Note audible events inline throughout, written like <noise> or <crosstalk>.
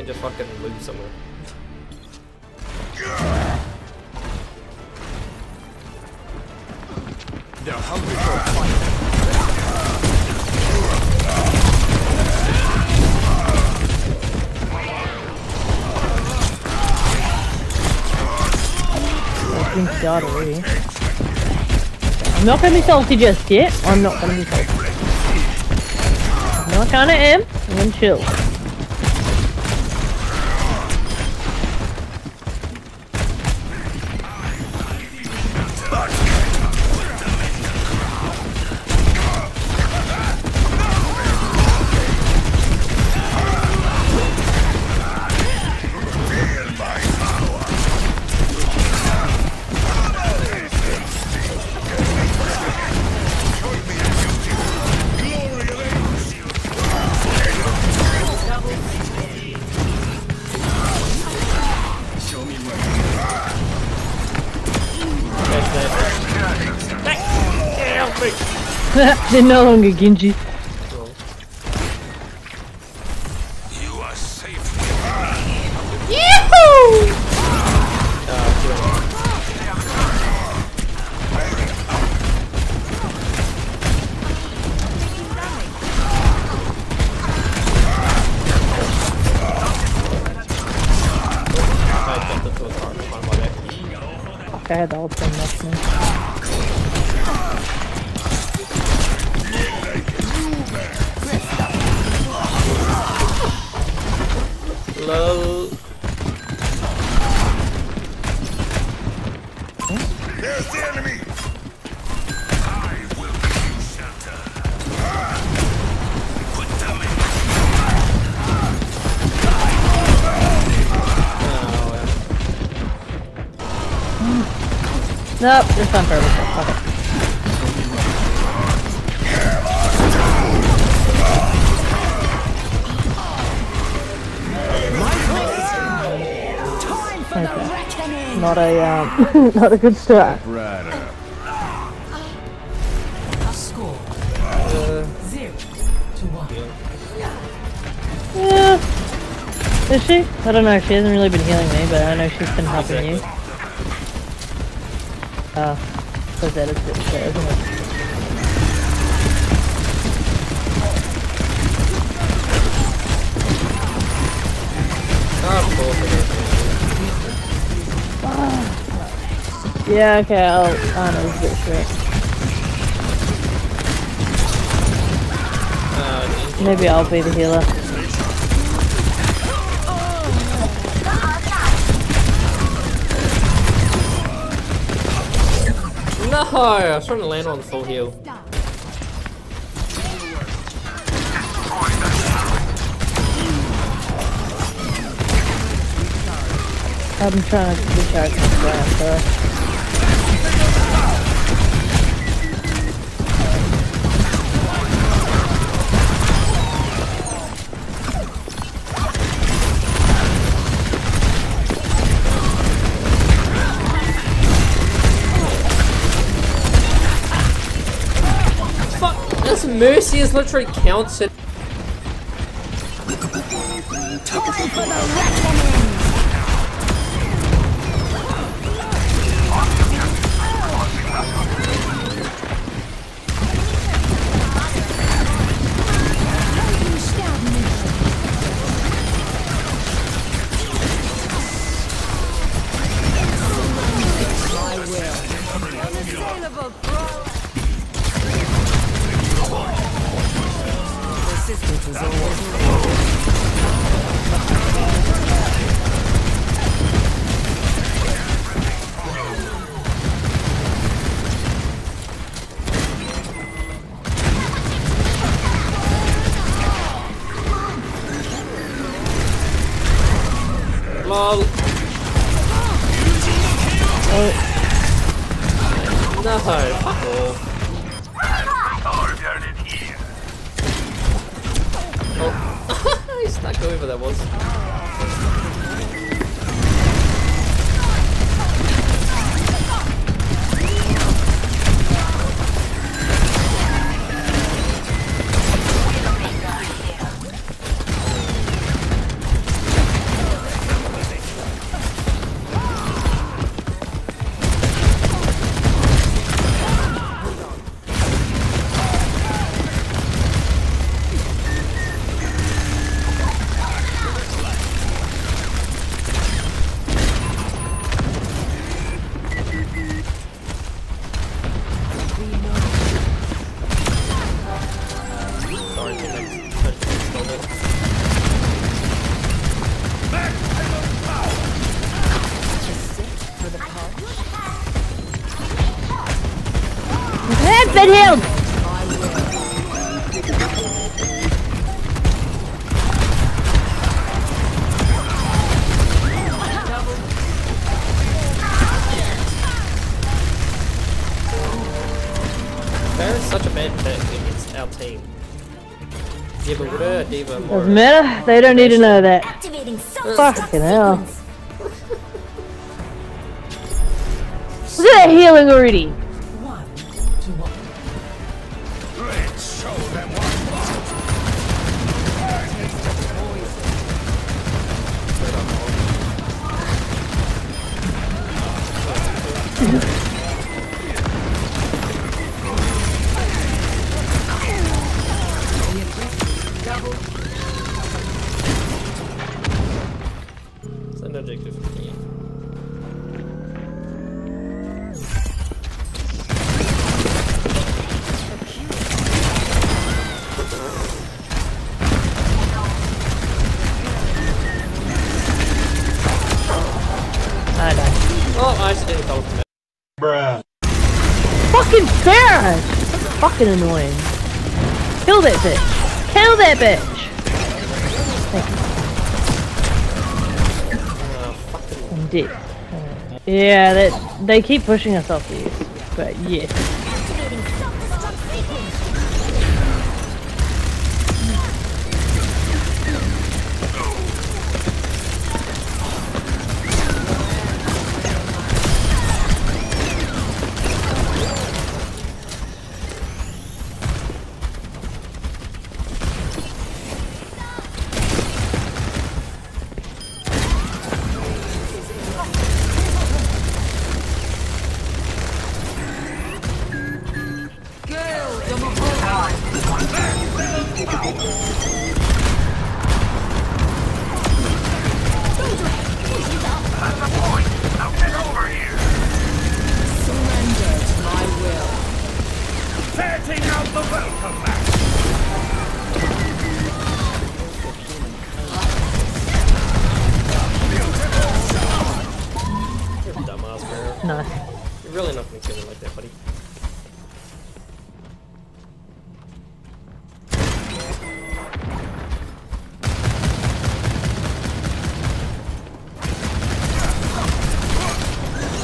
and just fucking lose somewhere. They're hungry for a fight. I've been shot already. I'm not gonna be salty just yet. I'm not gonna be salty. I'm not kinda am. I'm gonna chill. <laughs> They're no longer Genji. You are safe. Yahoo! I jumped into a car. On Lol. There's the enemy. I will give you shelter. Put them in. Oh, Nope, it's on purpose. Not a um, <laughs> not a good start. Right up. Score zero to one. Yeah. Is she? I don't know. She hasn't really been healing me, but I know she's been helping you. Oh, because that is good shit, isn't it? Of course Yeah, okay, I'll, I know, it's a bit shit. Uh, Maybe I'll be the healer. no! I was trying to land on the full heal. I'm trying to recharge my brand, Mercy is literally counted. He's stuck whoever that was. I've been healed! Is such a bad pick against our team. Yeah, but what are D.Va? Doesn't matter, they don't need to know that. Fucking hell. Look at that healing already! Fucking Sarah! Fucking annoying. Kill that bitch. Kill that bitch. Thank you. Yeah, they keep pushing us off these. But yes. Not gonna kill me like that, buddy.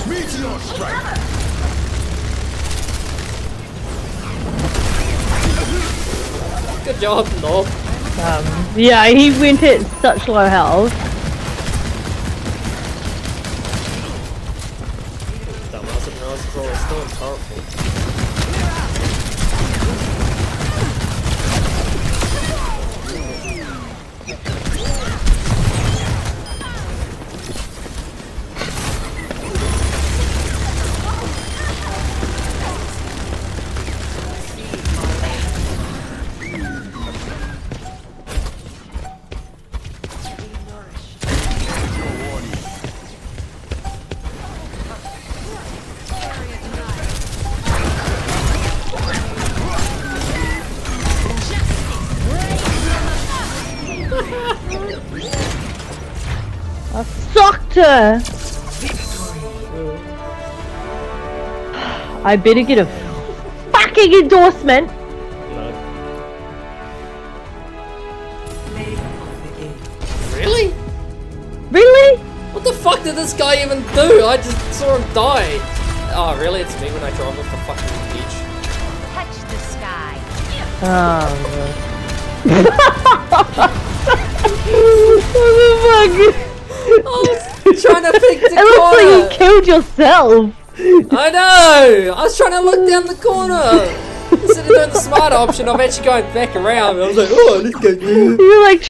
Meteor strike! Good job, Nob. Um, yeah, he went at such low health. Sucked. I better get a fucking endorsement. No. Play of the game. Really? Really? What the fuck did this guy even do? I just saw him die. Oh, really? It's me when I drive off the fucking beach. Touch the sky. Oh, <laughs> what the fuck? I was trying to pick the <laughs> It looks like you killed yourself. I know. I was trying to look down the corner. Instead of doing the smart option, I'm actually going back around. I was like, oh, let's go. You're like